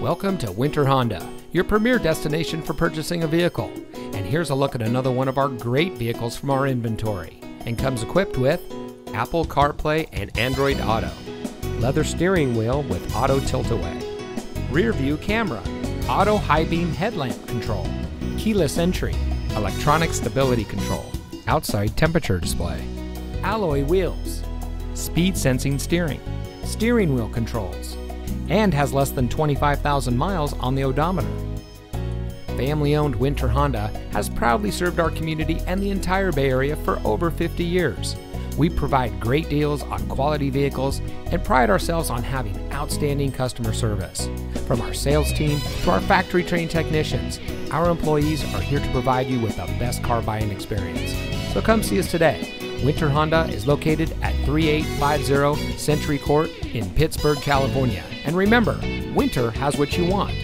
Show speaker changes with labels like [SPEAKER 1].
[SPEAKER 1] Welcome to Winter Honda, your premier destination for purchasing a vehicle. And here's a look at another one of our great vehicles from our inventory. And comes equipped with Apple CarPlay and Android Auto, leather steering wheel with auto tilt-away, rear view camera, auto high beam headlamp control, keyless entry, electronic stability control, outside temperature display, alloy wheels, speed sensing steering, steering wheel controls, and has less than 25,000 miles on the odometer. Family owned Winter Honda has proudly served our community and the entire Bay Area for over 50 years. We provide great deals on quality vehicles and pride ourselves on having outstanding customer service. From our sales team to our factory trained technicians, our employees are here to provide you with the best car buying experience. So come see us today. Winter Honda is located at 3850 Century Court in Pittsburg, California. And remember, winter has what you want.